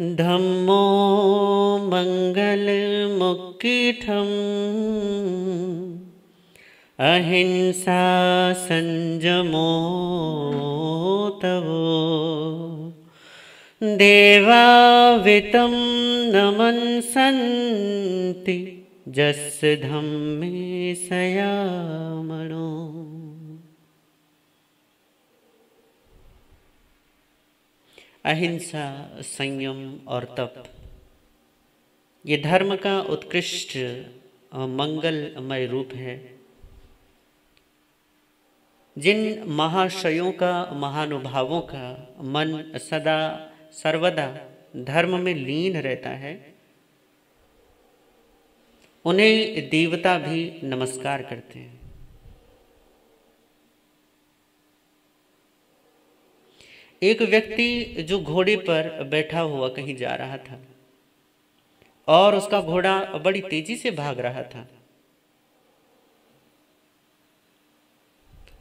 धम्मो मङ्गलमुक्कीठम् अहिंसा संयमो तवो देवावितं नमन्सन्ति जस्य धम्मे सयामणो। अहिंसा, संयम और तप। ये धर्म का उत्कृष्ट मंगलमय रूप है। जिन महाशयों का, महानुभावों का मन सदा, सर्वदा धर्म में लीन रहता है, उन्हें देवता भी नमस्कार करते हैं। एक व्यक्ति जो घोड़े पर बैठा हुआ कहीं जा रहा था और उसका घोड़ा बड़ी तेज़ी से भाग रहा था।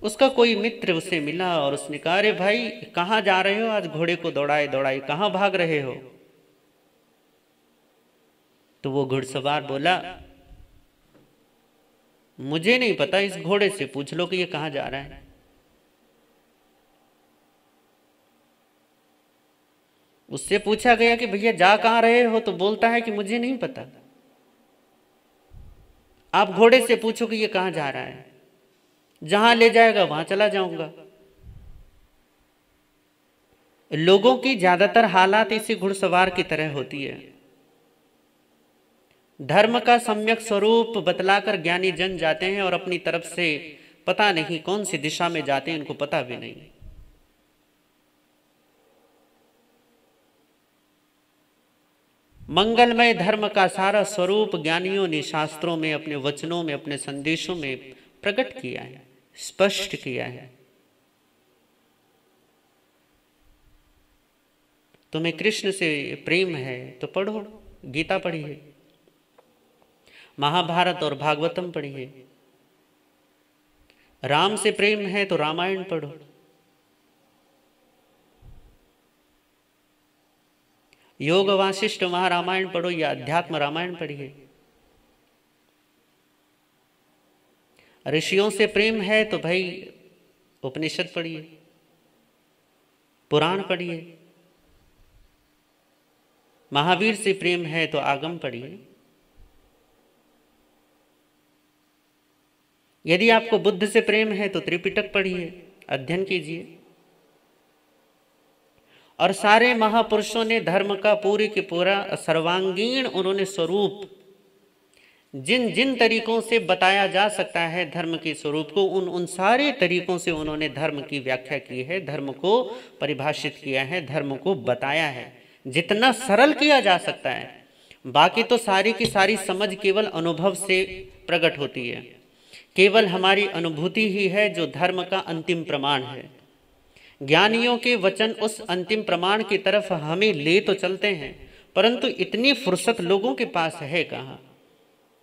उसका कोई मित्र उसे मिला और उसने कहा, अरे भाई, कहाँ जा रहे हो? आज घोड़े को दौड़ाए दौड़ाए, कहाँ भाग रहे हो? तो वो घुड़सवार बोला, मुझे नहीं पता, इस घोड़े से पूछ लो कि ये कहाँ जा रहा है। उससे पूछा गया कि भैया, जा कहाँ रहे हो? तो बोलता है कि मुझे नहीं पता। आप घोड़े से पूछो कि ये कहाँ जा रहा है। जहाँ ले जाएगा, वहाँ चला जाऊँगा। लोगों की ज़्यादातर हालात इसी घुड़सवार की तरह होती है। धर्म का सम्यक स्वरूप बतलाकर ज्ञानी जन जाते हैं और अपनी तरफ़ से पता नहीं कौन सी दिशा में जाते हैं, उनको पता भी नहीं। मंगलमय धर्म का सारा स्वरूप ज्ञानियों ने शास्त्रों में, अपने वचनों में, अपने संदेशों में प्रकट किया है, स्पष्ट किया है। तुम्हें कृष्ण से प्रेम है तो पढ़ो, गीता पढ़िए। महाभारत और भागवतम पढ़िए। राम से प्रेम है तो रामायण पढ़ो। योग वाशिष्ठ महारामायण पढ़ो या अध्यात्म रामायण पढ़िए। ऋषियों से प्रेम है तो भाई उपनिषद पढ़िए, पुराण पढ़िए। महावीर से प्रेम है तो आगम पढ़िए। यदि आपको बुद्ध से प्रेम है तो त्रिपिटक पढ़िए, अध्ययन कीजिए। और सारे महापुरुषों ने धर्म का पूरी के पूरा सर्वांगीण उन्होंने स्वरूप, जिन जिन तरीकों से बताया जा सकता है धर्म के स्वरूप को, उन उन सारे तरीकों से उन्होंने धर्म की व्याख्या की है, धर्म को परिभाषित किया है, धर्म को बताया है। जितना सरल किया जा सकता है, बाकी तो सारी की सारी समझ केवल अनुभव से प्रकट होती है। केवल हमारी अनुभूति ही है जो धर्म का अंतिम प्रमाण है। ज्ञानियों के वचन उस अंतिम प्रमाण की तरफ़ हमें ले तो चलते हैं, परंतु इतनी फुर्सत लोगों के पास है कहाँ?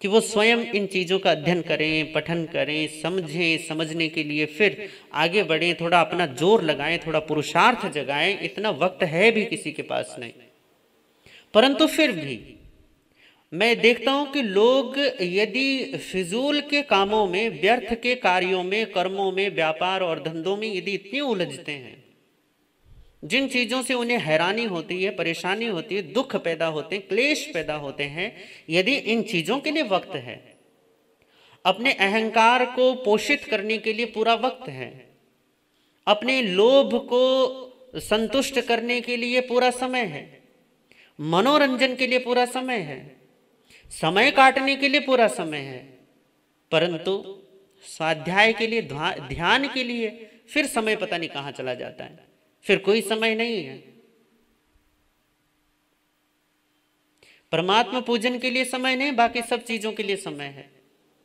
कि वो स्वयं इन चीज़ों का अध्ययन करें, पठन करें, समझें, समझने के लिए फिर आगे बढ़ें, थोड़ा अपना ज़ोर लगाएँ, थोड़ा पुरुषार्थ जगाएँ, इतना वक्त है भी किसी के पास नहीं। परंतु फिर भी मैं देखता हूँ कि लोग यदि फिजूल के कामों में, व्यर्थ के कार्यों में, कर्मों में, व्यापार और धंधों में यदि इतने उलझते हैं, जिन चीज़ों से उन्हें हैरानी होती है, परेशानी होती है, दुख पैदा होते हैं, क्लेश पैदा होते हैं, यदि इन चीज़ों के लिए वक्त है, अपने अहंकार को पोषित करने के लिए पूरा वक्त है, अपने लोभ को संतुष्ट करने के लिए पूरा समय है, मनोरंजन के लिए पूरा समय है समय काटने के लिए पूरा समय है। परंतु स्वाध्याय के लिए ध्यान के लिए फिर समय पता नहीं कहाँ चला जाता है। फिर कोई समय नहीं है। परमात्मा पूजन के लिए समय नहीं, बाकी सब चीज़ों के लिए समय है।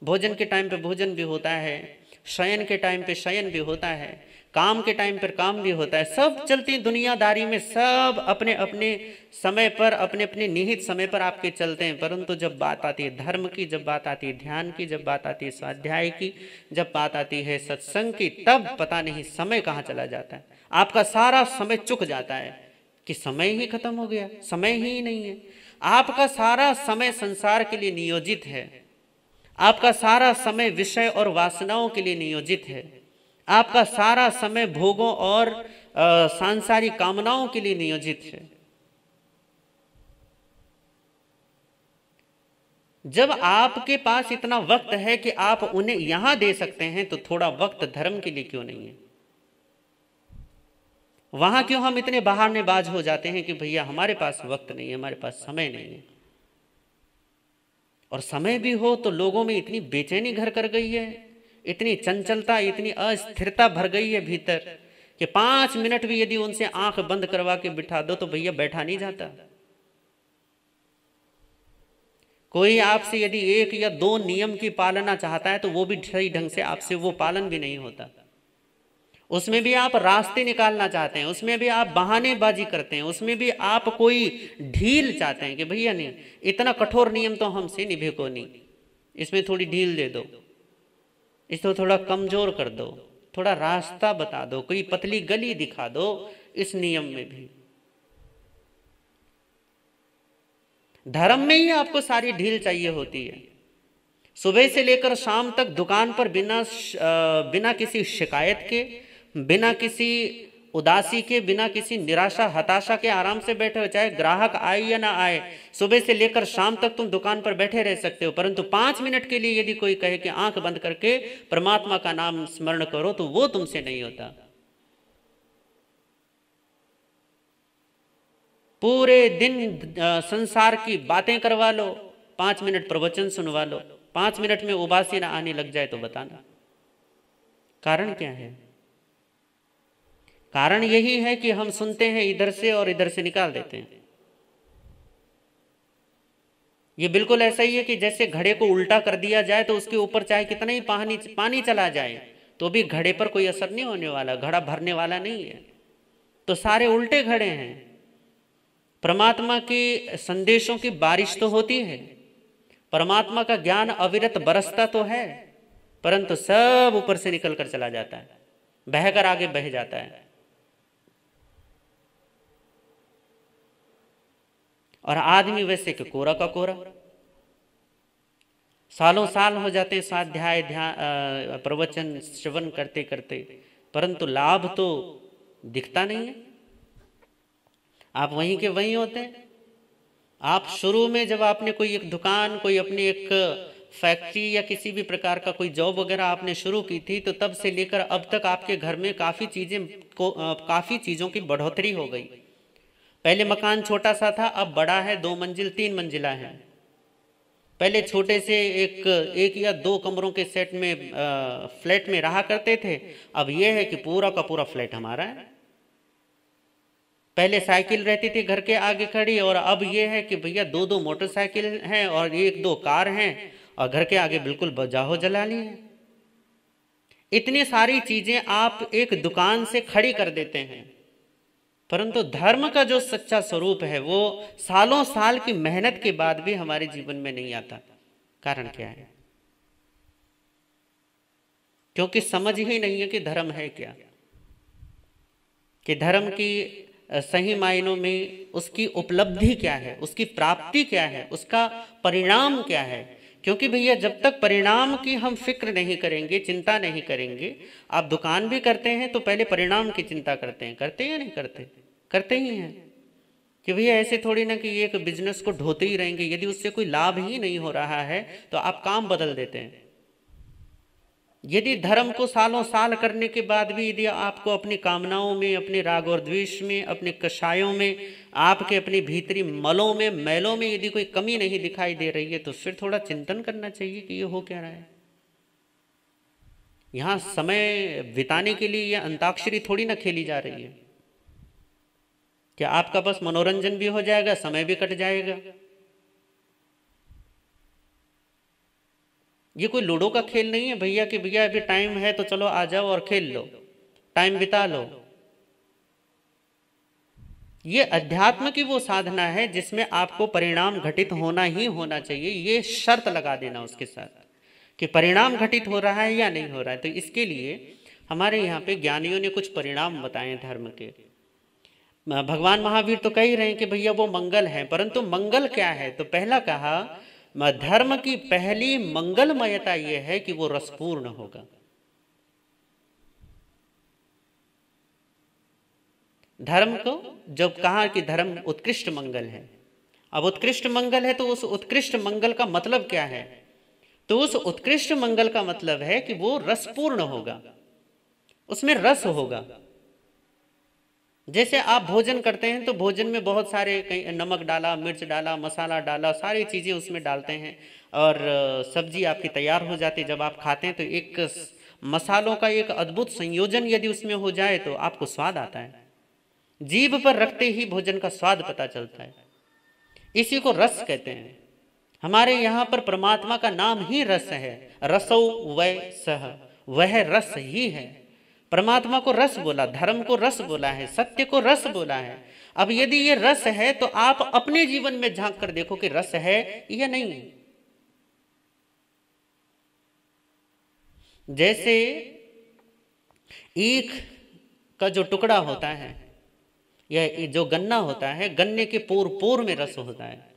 भोजन के टाइम पे भोजन भी होता है, शयन के टाइम पे शयन भी होता है। काम के टाइम पर काम भी होता है। सब चलती दुनियादारी में, सब अपने अपने समय पर, अपने अपने निहित समय पर आपके चलते हैं। परंतु जब बात आती है धर्म की, जब बात आती है ध्यान की, जब बात आती है स्वाध्याय की, जब बात आती है सत्संग की, तब पता नहीं समय कहाँ चला जाता है। आपका सारा समय चुक जाता है कि समय ही खत्म हो गया, समय ही नहीं है। आपका सारा समय संसार के लिए नियोजित है। आपका सारा समय विषय और वासनाओं के लिए नियोजित है। आपका सारा समय भोगों और सांसारिक कामनाओं के लिए नियोजित है। जब आपके पास इतना वक्त है कि आप उन्हें यहाँ दे सकते हैं तो थोड़ा वक्त धर्म के लिए क्यों नहीं है? वहाँ क्यों हम इतने बहाने बाज हो जाते हैं कि भैया हमारे पास वक्त नहीं है, हमारे पास समय नहीं है? और समय भी हो तो लोगों में इतनी बेचैनी घर कर गई है। इतनी चंचलता, इतनी अस्थिरता भर गई है भीतर कि पाँच मिनट भी यदि उनसे आँख बंद करवा के बिठा दो तो भैया बैठा नहीं जाता। कोई आपसे यदि एक या दो नियम की पालना चाहता है तो वो भी सही ढंग से आपसे वो पालन भी नहीं होता। उसमें भी आप रास्ते निकालना चाहते हैं, उसमें भी आप बहानेबाजी करते हैं, उसमें भी आप कोई ढील चाहते हैं कि भैया नहीं, इतना कठोर नियम तो हमसे निभे को नहीं। इसमें थोड़ी ढील दे दो। इसको थोड़ा कमज़ोर कर दो, थोड़ा रास्ता बता दो, कोई पतली गली दिखा दो इस नियम में भी। धर्म में ही आपको सारी ढील चाहिए होती है। सुबह से लेकर शाम तक दुकान पर बिना बिना किसी शिकायत के, बिना किसी उदासी के बिना किसी निराशा, हताशा के आराम से बैठे हो, चाहे ग्राहक आए या ना आए, सुबह से लेकर शाम तक तुम दुकान पर बैठे रह सकते हो, परंतु पाँच मिनट के लिए यदि कोई कहे कि आँख बंद करके परमात्मा का नाम स्मरण करो तो वो तुमसे नहीं होता। पूरे दिन संसार की बातें करवा लो, पाँच मिनट प्रवचन सुनवा लो, पाँच मिनट में उबासी ना आने लग जाए तो बताना। कारण क्या है? कारण यही है कि हम सुनते हैं इधर से और इधर से निकाल देते हैं। ये बिल्कुल ऐसा ही है कि जैसे घड़े को उल्टा कर दिया जाए तो उसके ऊपर चाहे कितना ही पानी पानी चला जाए तो भी घड़े पर कोई असर नहीं होने वाला, घड़ा भरने वाला नहीं है। तो सारे उल्टे घड़े हैं। परमात्मा के संदेशों की बारिश तो होती है। परमात्मा का ज्ञान अविरत बरसता तो है, परंतु सब ऊपर से निकल कर चला जाता है, बहकर आगे बह जाता है। और आदमी वैसे के कोरा का कोरा। सालों साल हो जाते स्वाध्याय ध्यान प्रवचन श्रवण करते करते, परंतु लाभ तो दिखता नहीं है। आप वहीं के वहीं होते हैं। आप शुरू में जब आपने कोई एक दुकान, कोई अपने एक फैक्ट्री या किसी भी प्रकार का कोई जॉब वगैरह आपने शुरू की थी तो तब से लेकर अब तक आपके घर में काफ़ी चीज़ें काफ़ी चीज़ों की बढ़ोतरी हो गई। पहले मकान छोटा सा था अब बड़ा है दो मंजिल तीन मंजिला है। पहले छोटे से एक एक या दो कमरों के सेट में आ, फ्लैट में रहा करते थे। अब यह है कि पूरा का पूरा फ्लैट हमारा है। पहले साइकिल रहती थी घर के आगे खड़ी और अब यह है कि भैया दो दो मोटरसाइकिल हैं और एक दो कार हैं और घर के आगे बिल्कुल बजाहो जलाली है। इतनी सारी चीज़ें आप एक दुकान से खड़ी कर देते हैं। परंतु धर्म का जो सच्चा स्वरूप है, वो सालों साल की मेहनत के बाद भी हमारे जीवन में नहीं आता। कारण क्या है? क्योंकि समझ ही नहीं है कि धर्म है क्या। कि धर्म की सही मायनों में उसकी उपलब्धि क्या है, उसकी प्राप्ति क्या है, उसका परिणाम क्या है। क्योंकि भैया, जब तक परिणाम की हम फ़िक्र नहीं करेंगे, चिंता नहीं करेंगे, आप दुकान भी करते हैं तो पहले परिणाम की चिंता करते हैं करते हैं या नहीं करते? करते ही हैं कि भैया ऐसे थोड़ी ना कि एक बिज़नेस को ढोते ही रहेंगे यदि उससे कोई लाभ ही नहीं हो रहा है तो आप काम बदल देते हैं। यदि धर्म को सालों साल करने के बाद भी यदि आपको अपनी कामनाओं में अपने राग और द्वेष में अपने कषायों में आपके अपने भीतरी मलों में मैलों में यदि कोई कमी नहीं दिखाई दे रही है तो फिर थोड़ा चिंतन करना चाहिए कि ये हो क्या रहा है। यहाँ समय बिताने के लिए यह अंताक्षरी थोड़ी ना खेली जा रही है। क्या आपका बस मनोरंजन भी हो जाएगा, समय भी कट जाएगा। ये कोई लूडो का खेल नहीं है भैया कि भैया अभी टाइम है तो चलो आ जाओ और खेल लो टाइम बिता लो। ये अध्यात्म की वो साधना है जिसमें आपको परिणाम घटित होना ही होना चाहिए। ये शर्त लगा देना उसके साथ कि परिणाम घटित हो रहा है या नहीं हो रहा है। तो इसके लिए हमारे यहाँ पे ज्ञानियों ने कुछ परिणाम बताए धर्म के। भगवान महावीर तो कह ही रहे हैं कि भैया वो मंगल है, परंतु मंगल क्या है? तो पहला कहा धर्म की पहली मंगलमयता यह है कि वो रसपूर्ण होगा। धर्म को, जब कहा कि धर्म उत्कृष्ट मंगल है। अब उत्कृष्ट मंगल है तो उस उत्कृष्ट मंगल का मतलब क्या है? तो उस उत्कृष्ट मंगल का मतलब है कि वो रसपूर्ण होगा। उसमें रस होगा। जैसे आप भोजन करते हैं तो भोजन में बहुत सारे कहीं नमक डाला, मिर्च डाला, मसाला डाला, सारी चीज़ें उसमें डालते हैं और सब्ज़ी आपकी तैयार हो जाती है जब आप खाते हैं तो एक मसालों का एक अद्भुत संयोजन यदि उसमें हो जाए तो आपको स्वाद आता है। जीभ पर रखते ही भोजन का स्वाद पता चलता है। इसी को रस कहते हैं। हमारे यहाँ पर परमात्मा का नाम ही रस है, रसो वह सह, वह रस ही है। परमात्मा को रस बोला, धर्म को रस बोला है, सत्य को रस बोला है। अब यदि ये रस है तो आप अपने जीवन में झाँक कर देखो कि रस है या नहीं। जैसे ईख का जो टुकड़ा होता है, या जो गन्ना होता है, गन्ने के पोर पोर में रस होता है।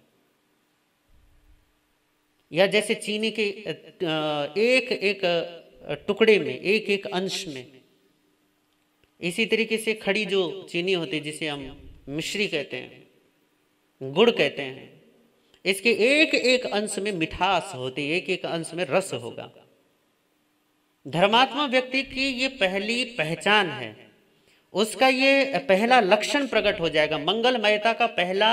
या जैसे चीनी के एक एक टुकड़े में, एक एक अंश में। इसी तरीके से खड़ी जो चीनी होती है जिसे हम मिश्री कहते हैं गुड़ कहते हैं इसके एक एक अंश में मिठास होती है एक एक अंश में रस होगा। धर्मात्मा व्यक्ति की ये पहली पहचान है। उसका ये पहला लक्षण प्रकट हो जाएगा। मंगलमयता का पहला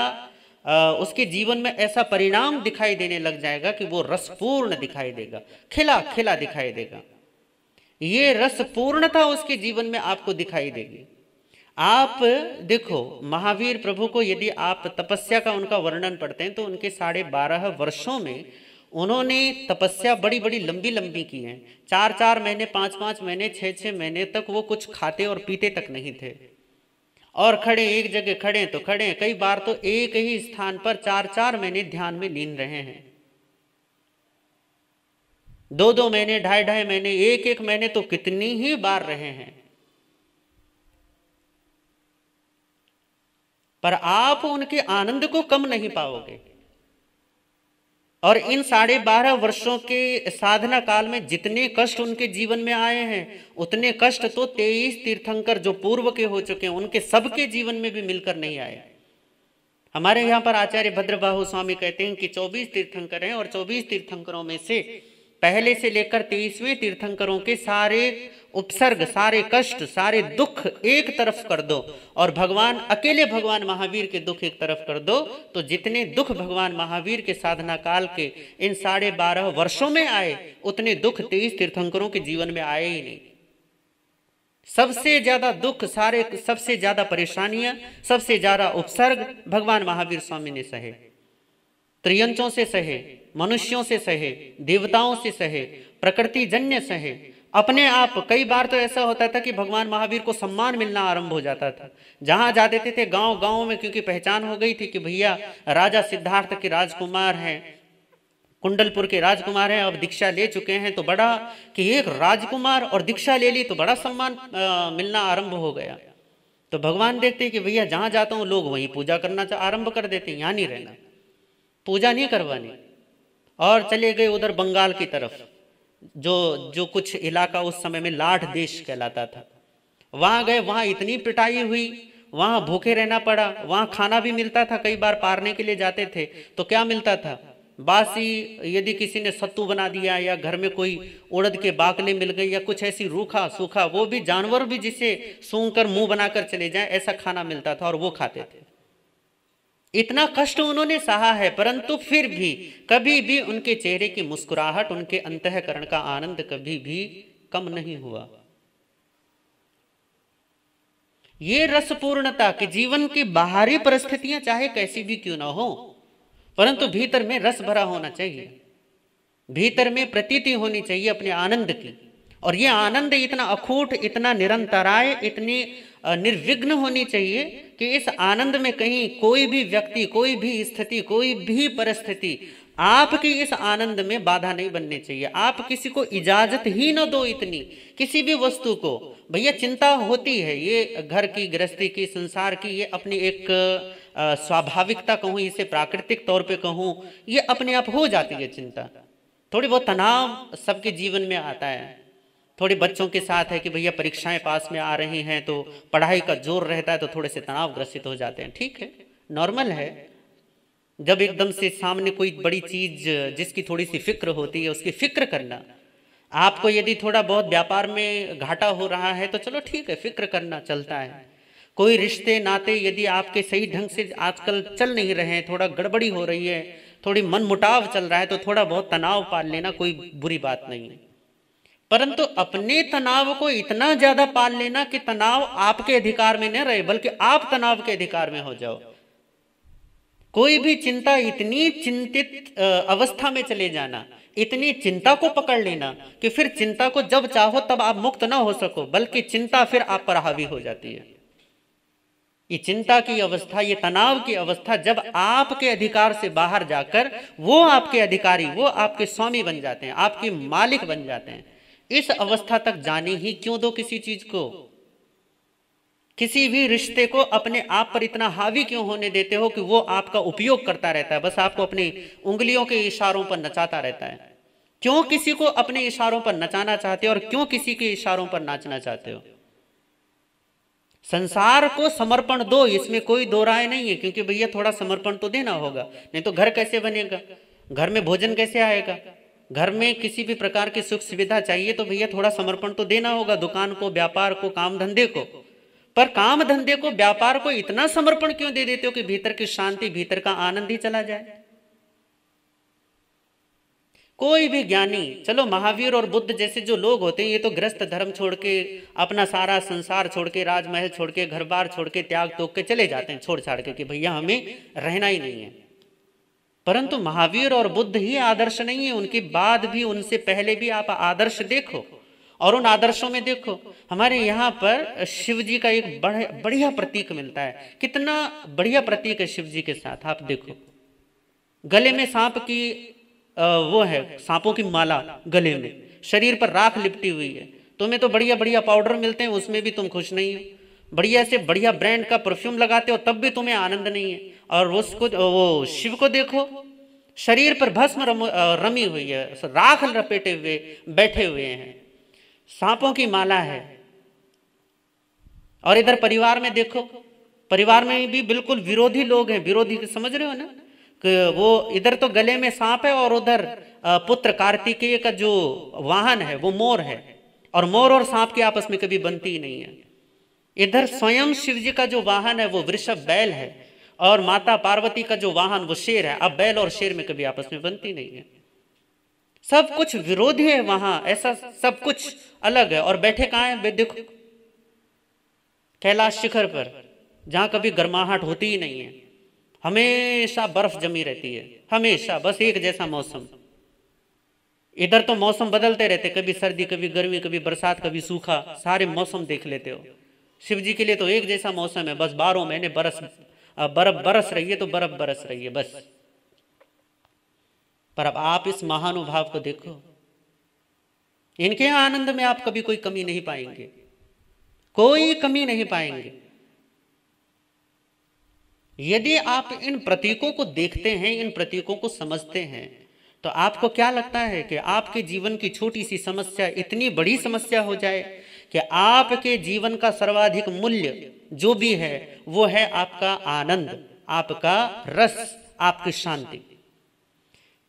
आ, उसके जीवन में ऐसा परिणाम दिखाई देने लग जाएगा कि वो रसपूर्ण दिखाई देगा खिला खिला दिखाई देगा। ये रस पूर्णता उसके जीवन में आपको दिखाई देगी। आप देखो, महावीर प्रभु को यदि आप तपस्या का उनका वर्णन पढ़ते हैं तो उनके साढ़े बारह वर्षों में उन्होंने तपस्या बड़ी बड़ी, लंबी लंबी की है। चार चार महीने, पाँच पाँच महीने छः छः महीने तक वो कुछ खाते और पीते तक नहीं थे। और खड़े, एक जगह खड़े तो खड़े। कई बार तो एक ही स्थान पर चार चार महीने ध्यान में लीन रहे हैं। दो दो महीने, ढाई ढाई महीने, एक एक महीने तो कितनी ही बार रहे हैं। पर आप उनके आनंद को कम नहीं पाओगे। और इन साढ़े बारह वर्षों के साधना काल में जितने कष्ट उनके जीवन में आए हैं, उतने कष्ट तो तेईस तीर्थंकर जो पूर्व के हो चुके हैं, उनके सबके जीवन में भी मिलकर नहीं आए। हमारे यहाँ पर आचार्य भद्रबाहु स्वामी कहते हैं कि चौबीस तीर्थंकर हैं और चौबीस तीर्थंकरों में से पहले से लेकर तेईसवें तीर्थंकरों के सारे उपसर्ग, सारे कष्ट, सारे दुख एक तरफ़ कर दो और भगवान, अकेले भगवान महावीर के दुख एक तरफ़ कर दो तो जितने दुख भगवान महावीर के साधना काल के इन साढ़े बारह वर्षों में आए, उतने दुख तेईस तीर्थंकरों के जीवन में आए ही नहीं। सबसे ज़्यादा दुख, सारे सबसे ज़्यादा परेशानियाँ, सबसे ज़्यादा उपसर्ग भगवान महावीर स्वामी ने सहे। त्रियंचों से सहे मनुष्यों से सहे देवताओं से सहे प्रकृति जन्य सहे। अपने आप कई बार तो ऐसा होता था कि भगवान महावीर को सम्मान मिलना आरंभ हो जाता था। जहाँ जाते थे, थे गाँव गाँव में क्योंकि पहचान हो गई थी कि भैया राजा सिद्धार्थ के राजकुमार हैं कुंडलपुर के राजकुमार हैं अब दीक्षा ले चुके हैं तो बड़ा कि एक राजकुमार और दीक्षा ले ली तो बड़ा सम्मान मिलना आरंभ हो गया। तो भगवान देखते कि भैया जहाँ जाता हूँ लोग वहीं पूजा करना आरंभ कर देते यहाँ नहीं रहना। पूजा नहीं करवानी। और चले गए उधर बंगाल की तरफ़, जो जो कुछ इलाका उस समय में लाठ देश कहलाता था। वहाँ गए, वहाँ इतनी पिटाई हुई, वहाँ भूखे रहना पड़ा, वहाँ खाना भी मिलता था, कई बार पारने के लिए जाते थे। तो क्या मिलता था? बासी, यदि किसी ने सत्तू बना दिया या घर में कोई उड़द के बाकले मिल गई या कुछ ऐसी रूखा, सूखा, वो भी जानवर भी जिसे सूंघ कर मुँह बनाकर चले जाए, ऐसा खाना मिलता था और वो खाते थे। इतना कष्ट उन्होंने सहा है, परंतु फिर भी, कभी भी उनके चेहरे की मुस्कुराहट, उनके अंतकरण का आनंद कभी भी कम नहीं हुआ। ये रसपूर्णता कि जीवन की बाहरी परिस्थितियाँ चाहे कैसी भी क्यों ना हो, परंतु भीतर में रस भरा होना चाहिए। भीतर में प्रतीति होनी चाहिए अपने आनंद की। और ये आनंद इतना अखूट, इतना निरंतराय, इतनी निर्विघ्न होनी चाहिए कि इस आनंद में कहीं कोई भी व्यक्ति, कोई भी स्थिति, कोई भी परिस्थिति, आपकी इस आनंद में बाधा नहीं बननी चाहिए। आप किसी को इजाज़त ही ना दो इतनी, किसी भी वस्तु को। भैया, चिंता होती है। ये घर की गृहस्थी की, संसार की, ये अपनी एक स्वाभाविकता कहूँ, इसे प्राकृतिक तौर पे कहूँ, ये अपने आप हो जाती है चिंता। थोड़ी बहुत तनाव सबके जीवन में आता है। थोड़े बच्चों के साथ है कि भैया परीक्षाएँ पास में आ रही हैं तो पढ़ाई का ज़ोर रहता है तो थोड़े से तनाव ग्रसित हो जाते हैं। ठीक है? नॉर्मल है। जब एकदम से सामने कोई बड़ी चीज़ जिसकी थोड़ी सी फ़िक्र होती है, उसकी फ़िक्र करना। आपको यदि थोड़ा बहुत व्यापार में घाटा हो रहा है तो चलो ठीक है, फ़िक्र करना चलता है। कोई रिश्ते, नाते यदि आपके सही ढंग से आजकल चल नहीं रहे हैं, थोड़ा गड़बड़ी हो रही है, थोड़ी मन मुटाव चल रहा है तो थोड़ा बहुत तनाव पाल लेना कोई बुरी बात नहीं है। परंतु अपने तनाव को इतना ज़्यादा पाल लेना कि तनाव आपके अधिकार में न रहे, बल्कि आप तनाव के अधिकार में हो जाओ। कोई भी चिंता, इतनी चिंतित अवस्था में चले जाना, इतनी चिंता को पकड़ लेना कि फिर चिंता को जब चाहो तब आप मुक्त ना हो सको, बल्कि चिंता फिर आप पर हावी हो जाती है। ये चिंता की अवस्था, ये तनाव की अवस्था, जब आपके अधिकार से बाहर जाकर, वो आपके अधिकारी, वो आपके स्वामी बन जाते हैं, आपके मालिक बन जाते हैं। इस अवस्था तक जाने ही क्यों दो किसी चीज़ को? किसी भी रिश्ते को अपने आप पर इतना हावी क्यों होने देते हो कि वो आपका उपयोग करता रहता है, बस आपको अपनी उंगलियों के इशारों पर नचाता रहता है? क्यों किसी को अपने इशारों पर नचाना चाहते हो और क्यों किसी के इशारों पर नाचना चाहते हो? संसार को समर्पण दो, इसमें कोई दो राय नहीं है, क्योंकि भैया थोड़ा समर्पण तो देना होगा, नहीं तो घर कैसे बनेगा? घर में भोजन कैसे आएगा? घर में किसी भी प्रकार की सुख सुविधा चाहिए तो भैया थोड़ा समर्पण तो देना होगा, दुकान को, व्यापार को, काम धंधे को। पर काम धंधे को, व्यापार को इतना समर्पण क्यों दे देते हो कि भीतर की शांति, भीतर का आनंद ही चला जाए? कोई भी ज्ञानी, चलो महावीर और बुद्ध जैसे जो लोग होते हैं, ये तो ग्रस्त धर्म छोड़ के, अपना सारा संसार छोड़ के, राजमहल छोड़ के घर बार छोड़ के त्याग तोग के चले जाते हैं छोड़ छाड़ के, कि भैया हमें रहना ही नहीं है। परंतु महावीर और बुद्ध ही आदर्श नहीं है। उनके बाद भी, उनसे पहले भी आप आदर्श देखो और उन आदर्शों में देखो। हमारे यहाँ पर शिव जी का एक बढ़िया प्रतीक मिलता है। कितना बढ़िया प्रतीक है शिव जी के साथ, आप देखो। गले में सांप की वो है, सांपों की माला गले में। शरीर पर राख लिपटी हुई है। तुम्हें तो बढ़िया बढ़िया पाउडर मिलते हैं, उसमें भी तुम खुश नहीं हो। बढ़िया से बढ़िया ब्रांड का परफ्यूम लगाते हो, तब भी तुम्हें आनंद नहीं है। और उसको वो शिव को देखो शरीर पर भस्म रम, रमी हुई है राख लपेटे हुए बैठे हुए हैं। सांपों की माला है। और इधर परिवार में देखो परिवार में भी बिल्कुल विरोधी लोग हैं। विरोधी समझ रहे हो ना? कि वो इधर तो गले में सांप है और उधर पुत्र कार्तिकेय का जो वाहन है वो मोर है। और मोर और सांप की आपस में कभी बनती ही नहीं है। इधर स्वयं शिव जी का जो वाहन है वो वृषभ बैल है। और माता पार्वती का जो वाहन, वो शेर है। अब बैल और शेर में कभी आपस में बनती नहीं है। सब कुछ विरोधी है वहाँ। ऐसा सब कुछ अलग है। और बैठे कहा है? देखो कैलाश शिखर पर, जहाँ कभी गर्माहट होती ही नहीं है। हमेशा बर्फ़ जमी रहती है। हमेशा, बस एक जैसा मौसम। इधर तो मौसम बदलते रहते। कभी सर्दी, कभी गर्मी, कभी बरसात, कभी सूखा। सारे मौसम देख लेते हो। शिव जी के लिए तो एक जैसा मौसम है। बस बारह महीने बरस बर्फ़ बरस रही है तो बर्फ़ बरस रही है, बस। पर अब आप इस महानुभाव को देखो। इनके आनंद में आप कभी कोई कमी नहीं पाएँगे। कोई कमी नहीं पाएँगे। यदि आप इन प्रतीकों को देखते हैं, इन प्रतीकों को समझते हैं तो आपको क्या लगता है कि आपके जीवन की छोटी सी समस्या इतनी बड़ी समस्या हो जाए कि आपके जीवन का सर्वाधिक मूल्य जो भी है, वो है आपका आनंद, आपका रस, आपकी शांति।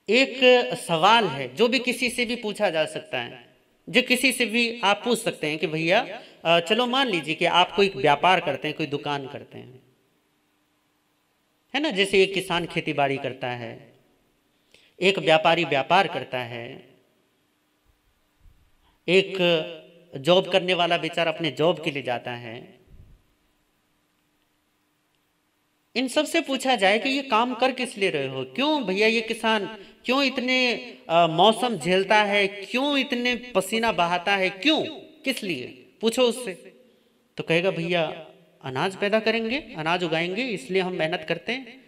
एक सवाल है, जो भी किसी से भी पूछा जा सकता है, जो किसी से भी आप पूछ सकते हैं कि भैया चलो मान लीजिए कि आप कोई व्यापार करते हैं, कोई दुकान करते हैं। है ना, जैसे एक किसान खेती बाड़ी करता है, एक व्यापारी व्यापार करता है, एक जॉब करने वाला बेचारा अपने जॉब के लिए जाता है इन सबसे पूछा जाए कि ये काम कर किस लिए रहे हो? क्यों भैया ये किसान क्यों इतने आ, मौसम झेलता है? क्यों इतने पसीना बहाता है? क्यों? किस लिए? पूछो उससे। तो कहेगा भैया अनाज पैदा करेंगे अनाज उगाएँगे इसलिए हम मेहनत करते हैं।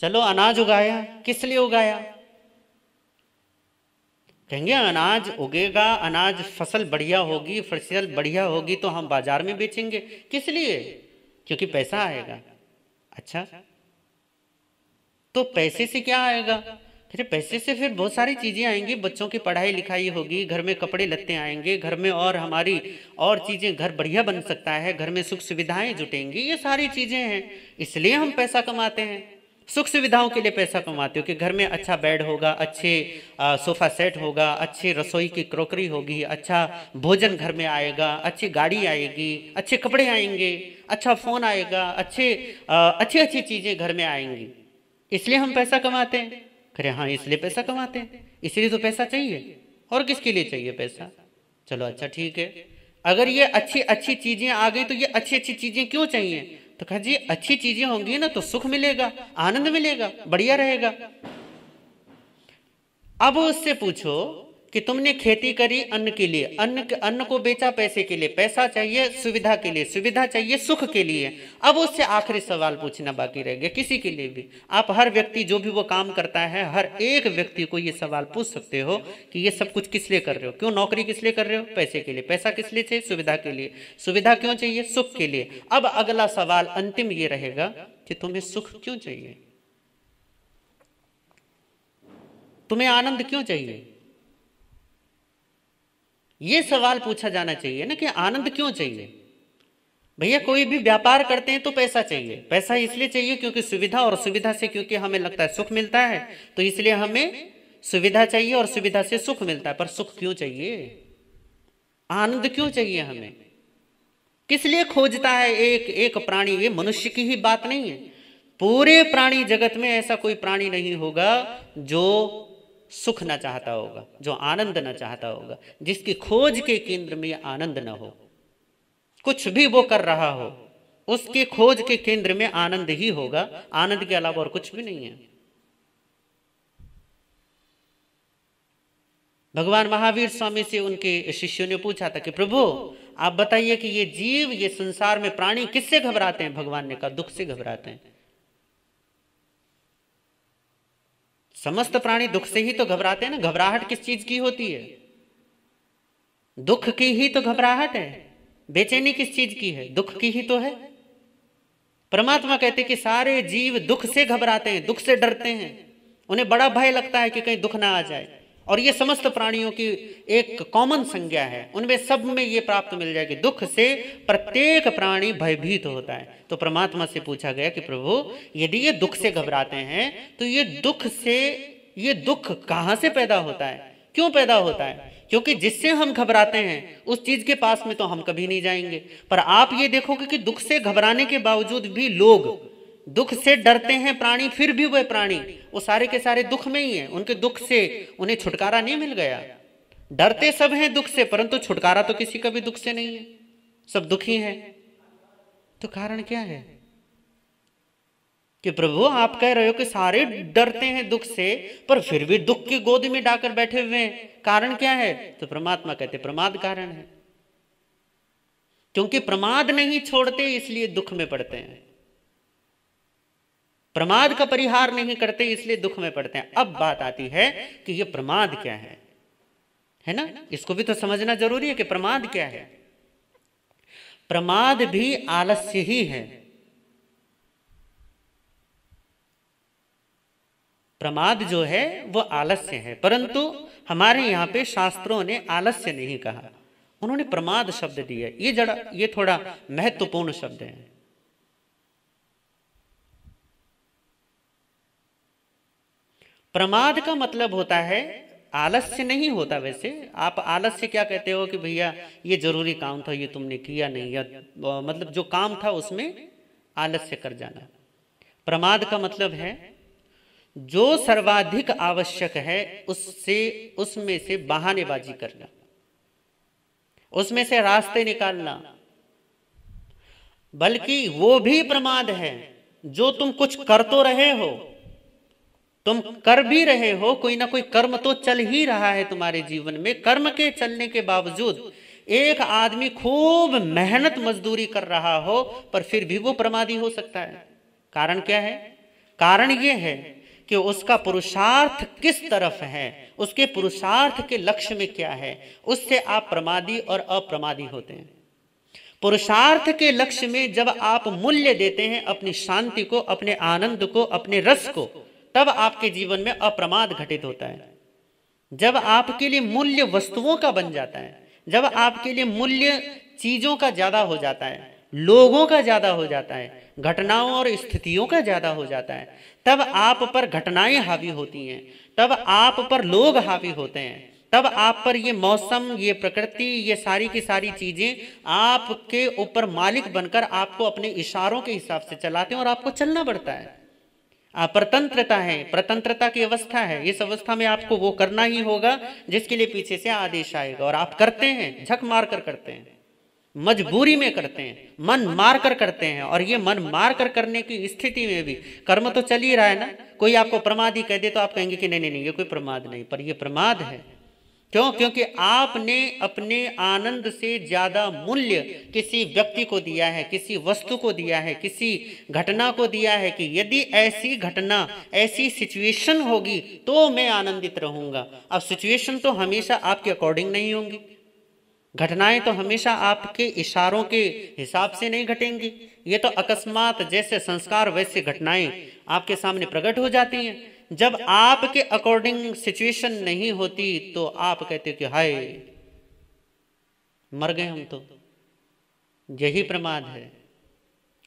चलो अनाज उगाया। किस लिए उगाया? कहेंगे अनाज उगेगा अनाज फ़सल बढ़िया होगी फ़सल बढ़िया होगी तो हम बाज़ार में बेचेंगे। किस लिए? क्योंकि पैसा आएगा। अच्छा? तो पैसे से क्या आएगा? फिर पैसे से फिर बहुत सारी चीज़ें आएँगी। बच्चों की पढ़ाई लिखाई होगी, घर में कपड़े लत्ते आएँगे, घर में और हमारी और चीज़ें, घर बढ़िया बन सकता है, घर में सुख सुविधाएँ जुटेंगी, ये सारी चीज़ें हैं। इसलिए हम पैसा कमाते हैं। सुख सुविधाओं के लिए पैसा कमाते हो कि घर में अच्छा बेड होगा, अच्छे सोफा सेट होगा, अच्छी रसोई की क्रोकरी होगी अच्छा भोजन घर में आएगा, अच्छी गाड़ी आएगी, अच्छे कपड़े आएँगे अच्छा फ़ोन आएगा, अच्छे अच्छी अच्छी चीज़ें घर में आएँगी। इसलिए हम पैसा कमाते हैं। अरे हाँ इसलिए पैसा कमाते हैं। इसलिए तो पैसा चाहिए। और किसके लिए चाहिए पैसा? चलो अच्छा ठीक है। अगर ये अच्छी अच्छी चीज़ें आ गई तो ये अच्छी अच्छी चीज़ें क्यों चाहिए? तो कहा जी, अच्छी चीज़ें होंगी ना तो सुख मिलेगा, आनंद मिलेगा, बढ़िया रहेगा। अब उससे पूछो कि तुमने खेती करी अन्न के लिए, अन्न अन्न को बेचा पैसे के लिए, पैसा चाहिए सुविधा के लिए, सुविधा चाहिए सुख के लिए। अब उससे आखिरी सवाल पूछना बाकी रह गया किसी के लिए भी। आप हर व्यक्ति जो भी वो काम करता है, हर एक व्यक्ति को ये सवाल पूछ सकते हो कि ये सब कुछ किस लिए कर रहे हो? क्यों नौकरी किस लिए कर रहे हो? पैसे के लिए। पैसा किस लिए चाहिए? सुविधा के लिए। सुविधा क्यों चाहिए? सुख के लिए। अब अगला सवाल अंतिम ये रहेगा कि तुम्हें सुख क्यों चाहिए? तुम्हें आनंद क्यों चाहिए? ये सवाल पूछा जाना चाहिए ना कि आनंद क्यों चाहिए? भैया, कोई भी व्यापार करते हैं तो पैसा चाहिए। पैसा इसलिए चाहिए क्योंकि सुविधा और सुविधा से क्योंकि हमें लगता है सुख मिलता है तो इसलिए हमें सुविधा चाहिए और सुविधा से सुख मिलता है। पर सुख क्यों चाहिए? आनंद क्यों चाहिए हमें? किस लिए खोजता है एक एक प्राणी? ये मनुष्य की ही बात नहीं है। पूरे प्राणी जगत में ऐसा कोई प्राणी नहीं होगा जो सुख न चाहता होगा, जो आनंद न चाहता होगा, जिसकी खोज के केंद्र में आनंद न हो। कुछ भी वो कर रहा हो, उसके खोज के केंद्र में आनंद ही होगा, आनंद के अलावा और कुछ भी नहीं है। भगवान महावीर स्वामी से उनके शिष्यों ने पूछा था कि, प्रभु, आप बताइए कि ये जीव, ये संसार में प्राणी किससे घबराते हैं? भगवान ने कहा, दुख से घबराते हैं। समस्त प्राणी दुख से ही तो घबराते हैं ना। घबराहट किस चीज़ की होती है? दुख की ही तो घबराहट है। बेचैनी किस चीज़ की है? दुख की ही तो है। परमात्मा कहते कि सारे जीव दुख से घबराते हैं, दुख से डरते हैं। उन्हें बड़ा भय लगता है कि कहीं दुख ना आ जाए। और ये समस्त प्राणियों की एक कॉमन संज्ञा है। उनमें सब में ये प्राप्त मिल जाएगी। दुख से प्रत्येक प्राणी भयभीत होता है। तो परमात्मा से पूछा गया कि प्रभु, यदि ये दुख से घबराते हैं तो ये दुख से, ये दुख कहाँ से पैदा होता है? क्यों पैदा होता है? क्योंकि जिससे हम घबराते हैं, उस चीज़ के पास में तो हम कभी नहीं जाएँगे। पर आप ये देखोगे कि दुख से घबराने के बावजूद भी लोग दुख से डरते हैं प्राणी, फिर भी वह प्राणी। वो सारे के सारे दुख में ही है। उनके दुख से उन्हें छुटकारा नहीं मिल गया। डरते सब हैं दुख से, परंतु छुटकारा तो किसी का भी दुख से नहीं है। सब दुखी हैं। तो कारण क्या है? कि प्रभु, आप कह रहे हो कि सारे डरते हैं दुख से, पर फिर भी दुख की गोद में डाकर बैठे हुए हैं। कारण क्या है? तो परमात्मा कहते प्रमाद कारण है। क्योंकि प्रमाद नहीं छोड़ते, इसलिए दुख में पड़ते हैं। प्रमाद का परिहार नहीं करते, इसलिए दुख में पड़ते हैं। अब बात आती है कि ये प्रमाद क्या है? है ना? इसको भी तो समझना ज़रूरी है कि प्रमाद क्या है। प्रमाद भी आलस्य ही है। प्रमाद जो है, वो आलस्य है। परंतु हमारे यहाँ पे शास्त्रों ने आलस्य नहीं कहा। उन्होंने प्रमाद शब्द दिया। ये जड़ा ये थोड़ा महत्वपूर्ण शब्द है। प्रमाद का मतलब होता है, आलस्य नहीं होता वैसे। आप आलस्य क्या कहते हो कि भैया, ये ज़रूरी काम था, ये तुमने किया नहीं, या मतलब जो काम था उसमें आलस्य कर जाना। प्रमाद का मतलब है, जो सर्वाधिक आवश्यक है, उससे, उसमें से बहानेबाजी करना। उसमें से रास्ते निकालना। बल्कि वो भी प्रमाद है, जो तुम कुछ कर तो रहे हो तुम कर भी रहे हो, कोई ना कोई कर्म तो चल ही रहा है तुम्हारे जीवन में। कर्म के चलने के बावजूद एक आदमी खूब मेहनत मजदूरी कर रहा हो, पर फिर भी वो प्रमादी हो सकता है। कारण क्या है? कारण ये है कि उसका पुरुषार्थ किस तरफ़ है, उसके पुरुषार्थ के लक्ष्य में क्या है, उससे आप प्रमादी और अप्रमादी होते हैं। पुरुषार्थ के लक्ष्य में जब आप मूल्य देते हैं अपनी शांति को, अपने आनंद को, अपने रस को तब आपके जीवन में अप्रमाद घटित होता है। जब आपके लिए मूल्य वस्तुओं का बन जाता है, जब आपके लिए मूल्य चीज़ों का ज़्यादा हो जाता है, लोगों का ज़्यादा हो जाता है, घटनाओं और स्थितियों का ज़्यादा हो जाता है, तब आप पर घटनाएँ हावी होती हैं, तब आप पर लोग हावी होते हैं, तब आप पर ये मौसम, ये प्रकृति, ये सारी की सारी चीज़ें आपके ऊपर मालिक बनकर आपको अपने इशारों के हिसाब से चलाते हैं और आपको चलना पड़ता है। प्रतंत्रता है, प्रतंत्रता की अवस्था है। इस अवस्था में आपको वो करना ही होगा, जिसके लिए पीछे से आदेश आएगा। और आप करते हैं, झक मार कर करते हैं, मजबूरी में करते हैं, मन मार कर करते हैं। और ये मन मार कर करने की स्थिति में भी कर्म तो चल ही रहा है ना? कोई आपको प्रमाद ही कह दे तो आप कहेंगे कि नहीं नहीं नहीं, ये कोई प्रमाद नहीं, पर ये प्रमाद है। क्यों? क्योंकि आपने अपने आनंद से ज़्यादा मूल्य किसी व्यक्ति को दिया है, किसी वस्तु को दिया है, किसी घटना को दिया है कि यदि ऐसी घटना, ऐसी सिचुएशन होगी तो मैं आनंदित रहूँगा। अब सिचुएशन तो हमेशा आपके अकॉर्डिंग नहीं होंगी। घटनाएँ तो हमेशा आपके इशारों के हिसाब से नहीं घटेंगी। ये तो अकस्मात जैसे संस्कार, वैसे घटनाएँ आपके सामने प्रकट हो जाती हैं। जब आपके अकॉर्डिंग सिचुएशन नहीं होती तो आप कहते कि हाय, मर गए हम तो। यही प्रमाद है।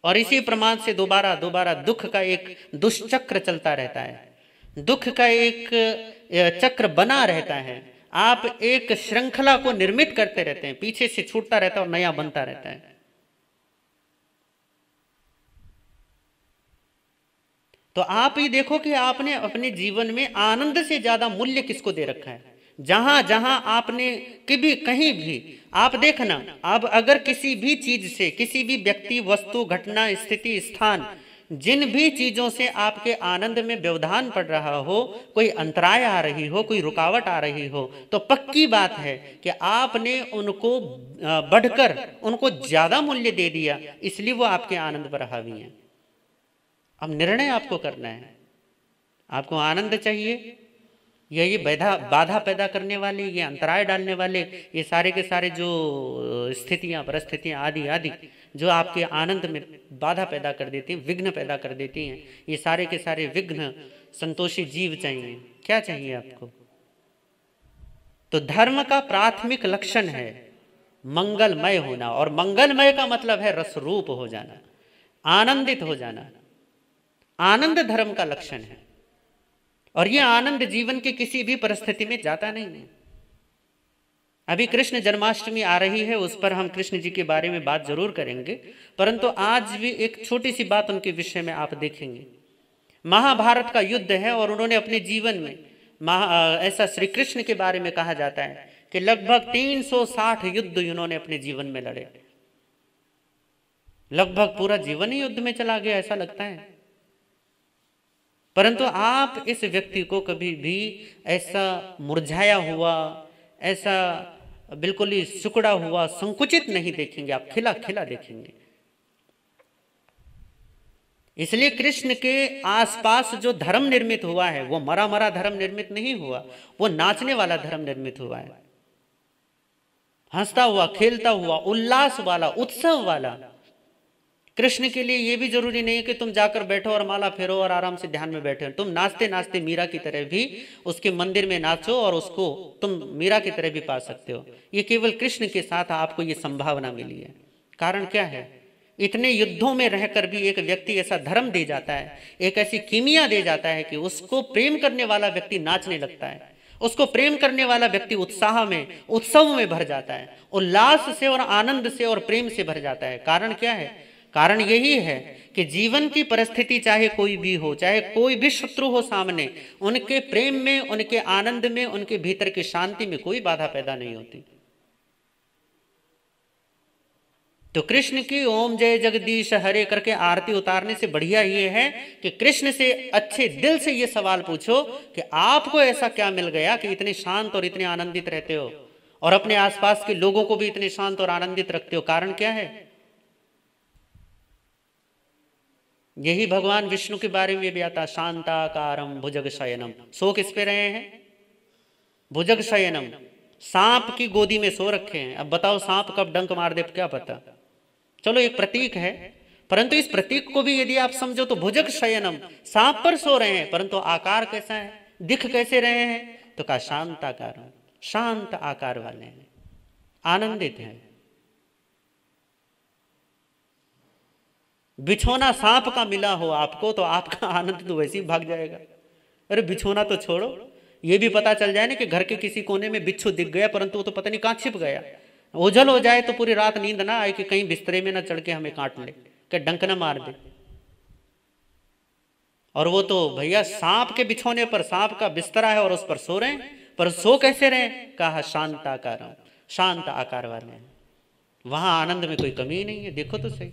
और इसी प्रमाद से दोबारा दोबारा दुख का एक दुष्चक्र चलता रहता है। दुख का एक चक्र बना रहता है। आप एक श्रृंखला को निर्मित करते रहते हैं। पीछे से छूटता रहता है और नया बनता रहता है। तो आप ये देखो कि आपने अपने जीवन में आनंद से ज़्यादा मूल्य किसको दे रखा है? जहाँ जहाँ आपने कभी कहीं भी, आप देखना आप अगर किसी भी चीज़ से, किसी भी व्यक्ति, वस्तु, घटना, स्थिति, स्थान, जिन भी चीज़ों से आपके आनंद में व्यवधान पड़ रहा हो, कोई अंतराय आ रही हो, कोई रुकावट आ रही हो तो पक्की बात है कि आपने उनको बढ़कर उनको ज़्यादा मूल्य दे दिया, इसलिए वो आपके आनंद पर हावी हैं। अब निर्णय आपको करना है। आपको आनंद चाहिए। या ये बाधा बाधा पैदा करने वाले, ये अंतराय डालने वाले, ये सारे के सारे जो स्थितियाँ, परिस्थितियाँ, आदि आदि, जो आपके आनंद में बाधा पैदा कर देती हैं, विघ्न पैदा कर देती हैं, ये सारे के सारे विघ्न संतोषी जीव चाहिए। क्या चाहिए आपको? तो धर्म का प्राथमिक लक्षण है मंगलमय होना, और मंगलमय का मतलब है रसरूप हो जाना, आनंदित हो जाना। आनंद धर्म का लक्षण है। और यह आनंद जीवन के किसी भी परिस्थिति में जाता नहीं है। अभी कृष्ण जन्माष्टमी आ रही है, उस पर हम कृष्ण जी के बारे में बात ज़रूर करेंगे। परंतु आज भी एक छोटी सी बात उनके विषय में आप देखेंगे। महाभारत का युद्ध है और उन्होंने अपने जीवन में ऐसा श्री कृष्ण के बारे में कहा जाता है कि लगभग 360 युद्ध उन्होंने अपने जीवन में लड़े। लगभग पूरा जीवन ही युद्ध में चला गया, ऐसा लगता है। परंतु आप इस व्यक्ति को कभी भी ऐसा मुरझाया हुआ, ऐसा बिल्कुल ही सुकड़ा हुआ, संकुचित नहीं देखेंगे, आप खिला खिला देखेंगे। इसलिए कृष्ण के आसपास जो धर्म निर्मित हुआ है, वो मरा मरा धर्म निर्मित नहीं हुआ, वो नाचने वाला धर्म निर्मित हुआ है। हंसता हुआ, खेलता हुआ, उल्लास वाला, उत्सव वाला कृष्ण के लिए ये भी ज़रूरी नहीं है कि तुम जाकर बैठो और माला फेरो और आराम से ध्यान में बैठे तुम नाचते नाचते मीरा की तरह भी उसके मंदिर में नाचो और उसको तुम मीरा की तरह भी पा सकते हो। ये केवल कृष्ण के साथ आपको ये संभावना मिली है। कारण क्या है? इतने युद्धों में रहकर भी एक व्यक्ति ऐसा धर्म दे जाता है, एक ऐसी कीमिया दे जाता है कि उसको प्रेम करने वाला व्यक्ति नाचने लगता है। उसको प्रेम करने वाला व्यक्ति उत्साह में, उत्सव में भर जाता है, उल्लास से और आनंद से और प्रेम से भर जाता है। कारण क्या है? कारण यही है कि जीवन की परिस्थिति चाहे कोई भी हो, चाहे कोई भी शत्रु हो सामने, उनके प्रेम में, उनके आनंद में, उनके भीतर की शांति में कोई बाधा पैदा नहीं होती। तो कृष्ण की ओम जय जगदीश हरे करके आरती उतारने से बढ़िया ये है कि कृष्ण से अच्छे दिल से ये सवाल पूछो कि आपको ऐसा क्या मिल गया कि इतने शांत और इतने आनंदित रहते हो? और अपने आसपास के लोगों को भी इतने शांत और आनंदित रखते हो? कारण क्या है? यही भगवान विष्णु के बारे में भी आता शांताकारम भुजग शयनम सो किस पे रहे हैं? भुजग शयनम सांप की गोदी में सो रखे हैं। अब बताओ, सांप कब डंक मार दे, क्या पता? चलो, एक प्रतीक है। परंतु इस प्रतीक को भी यदि आप समझो तो भुजग शयनम सांप पर सो रहे हैं। परंतु आकार कैसा है? दिख कैसे रहे हैं? तो कहा शांत आकार शांत आकार वाले हैं। आनंदित हैं। बिछोना सांप का मिला हो आपको तो आपका आनंद तो वैसे ही भाग जाएगा। अरे बिछोना तो छोड़ो। ये भी पता चल जाए ना कि घर के किसी कोने में बिच्छू दिख गया, परंतु वो तो पता नहीं कहाँ छिप गया। ओझल हो जाए तो पूरी रात नींद ना आए कि कहीं बिस्तरे में ना चढ़ के हमें काट ले, कि डंक ना मार दे। और वो तो भैया सांप के बिछोने पर, सांप का बिस्तरा है और उस पर सो रहे हैं, पर सो कैसे रहे कहा शांत आकार शांत आकार वाले वहाँ आनंद में कोई कमी नहीं है, देखो तो सही।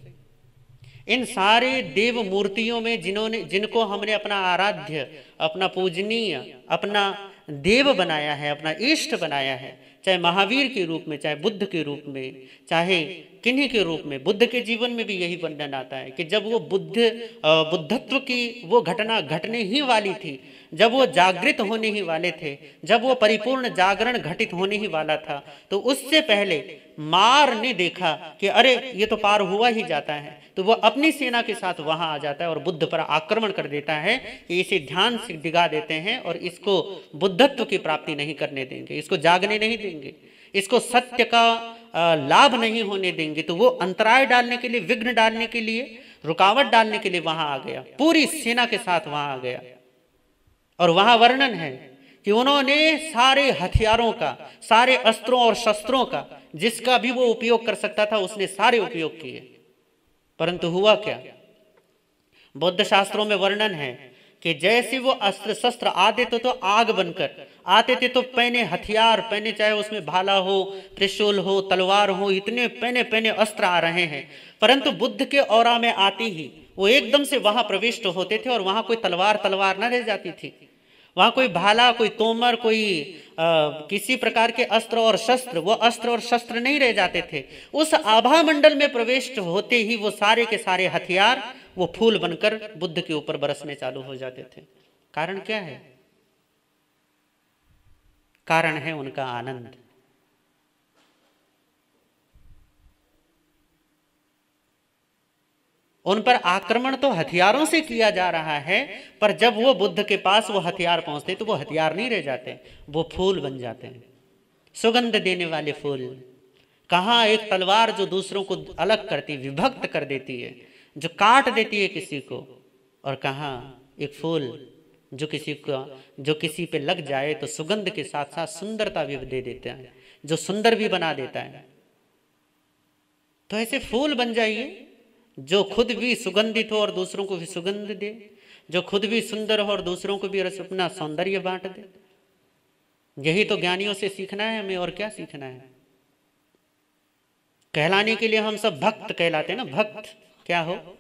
इन सारे देव मूर्तियों में जिन्होंने, जिनको हमने अपना आराध्य, अपना पूजनीय, अपना देव बनाया है, अपना इष्ट बनाया है, चाहे महावीर के रूप में, चाहे बुद्ध के रूप में, चाहे किन्हीं के रूप में, बुद्ध के जीवन में भी यही वर्णन आता है कि जब वो बुद्ध बुद्धत्व की वो घटना घटने ही वाली थी, जब वो जागृत होने ही वाले थे, जब वो परिपूर्ण जागरण घटित होने ही वाला था तो उससे पहले मार ने देखा कि अरे, ये तो पार हुआ ही जाता है। तो वो अपनी सेना के साथ वहाँ आ जाता है और बुद्ध पर आक्रमण कर देता है इसे ध्यान से डिगा देते हैं और इसको बुद्धत्व की प्राप्ति नहीं करने देंगे, इसको जागने नहीं देंगे, इसको सत्य का लाभ नहीं होने देंगे। तो वो अंतराय डालने के लिए, विघ्न डालने के लिए, रुकावट डालने के लिए वहाँ आ गया। पूरी सेना के साथ वहाँ आ गया। और वहाँ वर्णन है कि उन्होंने सारे हथियारों का, सारे अस्त्रों और शस्त्रों का, जिसका भी वो उपयोग कर सकता था, उसने सारे उपयोग किए। परंतु हुआ क्या? बौद्ध शास्त्रों में वर्णन है कि जैसे वो अस्त्र शस्त्र आते थे तो आग बनकर, आते थे तो पहने हथियार, पहने चाहे उसमें भाला हो, त्रिशूल हो, तलवार हो, इतने पहने पहने अस्त्र आ रहे हैं। परंतु बुद्ध के और में आते ही वो एकदम से वहाँ प्रविष्ट होते थे और वहाँ कोई तलवार तलवार न रह जाती थी। वहाँ कोई भाला कोई तोमर कोई आ, किसी प्रकार के अस्त्र और शस्त्र वो अस्त्र और शस्त्र नहीं रह जाते थे। उस आभा मंडल में प्रवेश होते ही वो सारे के सारे हथियार वो फूल बनकर बुद्ध के ऊपर बरसने चालू हो जाते थे। कारण क्या है? कारण है उनका आनंद। उन पर आक्रमण तो हथियारों से किया जा रहा है, पर जब वो बुद्ध के पास वो हथियार पहुँचते तो वो हथियार नहीं रह जाते, वो फूल बन जाते हैं। सुगंध देने वाले फूल। कहा एक तलवार जो दूसरों को अलग करती, विभक्त कर देती है, जो काट देती है किसी को, और कहा एक फूल जो किसी को, जो किसी पे लग जाए तो सुगंध के साथ साथ सुंदरता भी दे देता है, जो सुंदर भी बना देता है। तो ऐसे फूल बन जाइए। जो खुद भी सुगंधित हो और दूसरों को भी सुगंध दे जो खुद भी सुंदर हो और दूसरों को भी अपना सौंदर्य बांट दे। यही तो ज्ञानियों से सीखना है हमें और क्या सीखना है? कहलाने के लिए हम सब भक्त कहलाते हैं ना भक्त क्या हो?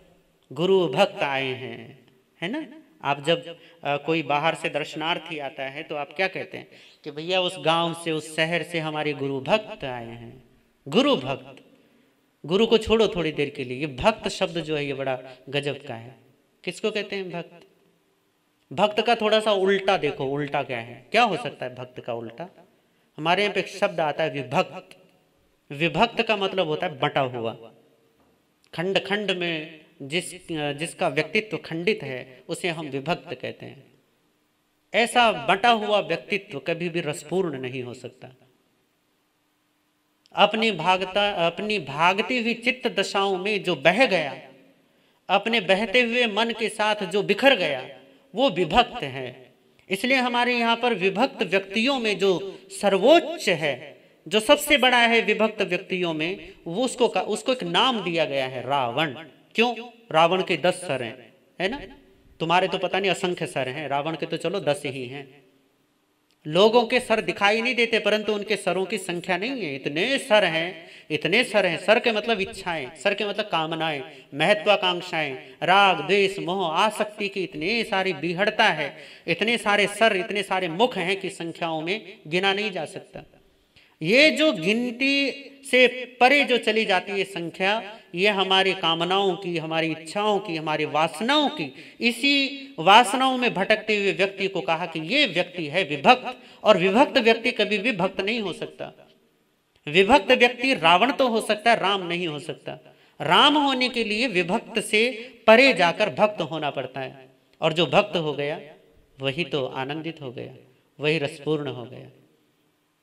गुरु भक्त आए हैं है ना? आप जब आ, कोई बाहर से दर्शनार्थी आता है तो आप क्या कहते हैं कि भैया उस गाँव से उस शहर से हमारे गुरु भक्त आए हैं। गुरु भक्त। गुरु को छोड़ो थोड़ी देर के लिए। ये भक्त शब्द जो है, ये बड़ा गजब का है। किसको कहते हैं भक्त? भक्त का थोड़ा सा उल्टा देखो, उल्टा क्या है? क्या हो सकता है भक्त का उल्टा? हमारे यहाँ पे एक शब्द आता है, विभक्त। विभक्त का मतलब होता है बटा हुआ। खंड खंड में जिस, जिसका व्यक्तित्व खंडित है, उसे हम विभक्त कहते हैं। ऐसा बटा हुआ व्यक्तित्व कभी भी रसपूर्ण नहीं हो सकता। अपनी भागता अपनी भागती हुई चित्त दशाओं में जो बह गया अपने बहते हुए मन के साथ जो बिखर गया वो विभक्त है। इसलिए हमारे यहाँ पर विभक्त व्यक्तियों में जो सर्वोच्च है जो सबसे बड़ा है विभक्त व्यक्तियों में वो उसको का, उसको एक नाम दिया गया है रावण। क्यों? रावण के दस सर हैं है ना? तुम्हारे तो पता नहीं असंख्य सर हैं। रावण के तो चलो दस ही हैं। लोगों के सर दिखाई नहीं देते, परंतु उनके सरों की संख्या नहीं है। इतने सर हैं, इतने सर हैं। सर के मतलब इच्छाएँ, सर के मतलब कामनाएँ, महत्वाकांक्षाएँ, राग, द्वेष, मोह, आसक्ति की इतनी सारी बिहड़ता है, इतने सारे सर, इतने सारे मुख हैं कि संख्याओं में गिना नहीं जा सकता। ये जो गिनती से परे जो चली जाती है संख्या, ये हमारी कामनाओं की, हमारी इच्छाओं की, हमारी वासनाओं की, इसी वासनाओं में भटकते हुए व्यक्ति को कहा कि ये व्यक्ति है विभक्त, और विभक्त व्यक्ति कभी भी भक्त नहीं हो सकता। विभक्त व्यक्ति रावण तो हो सकता है राम नहीं हो सकता। राम होने के लिए विभक्त से परे जाकर भक्त होना पड़ता है। और जो भक्त हो गया, वही तो आनंदित हो गया, वही रसपूर्ण हो गया।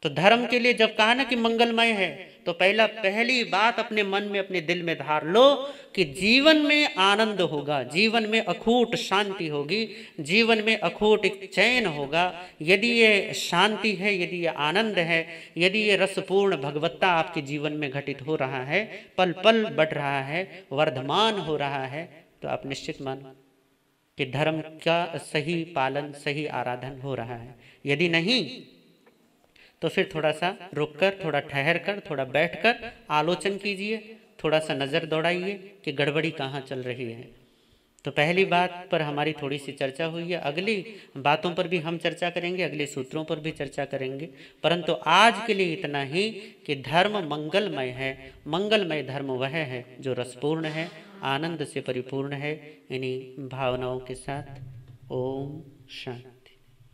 तो धर्म के लिए जब कहा ना कि मंगलमय है तो पहला, पहली बात अपने मन में, अपने दिल में धार लो कि जीवन में आनंद होगा, जीवन में अखूट शांति होगी, जीवन में अखूट एक चैन होगा। यदि ये शांति है, यदि ये आनंद है, यदि ये रसपूर्ण भगवत्ता आपके जीवन में घटित हो रहा है पल पल बढ़ रहा है, वर्धमान हो रहा है तो आप निश्चित मानो कि धर्म का सही पालन, सही आराधन हो रहा है। यदि नहीं तो फिर थोड़ा सा रुक कर, थोड़ा ठहर कर, थोड़ा बैठ कर आलोचन कीजिए, थोड़ा सा नज़र दौड़ाइए कि गड़बड़ी कहाँ चल रही है। तो पहली बात पर हमारी थोड़ी सी चर्चा हुई है, अगली बातों पर भी हम चर्चा करेंगे, अगले सूत्रों पर भी चर्चा करेंगे। परंतु आज के लिए इतना ही कि धर्म मंगलमय है, मंगलमय धर्म वह है जो रसपूर्ण है, आनंद से परिपूर्ण है। इन्हीं भावनाओं के साथ, ओम शांति।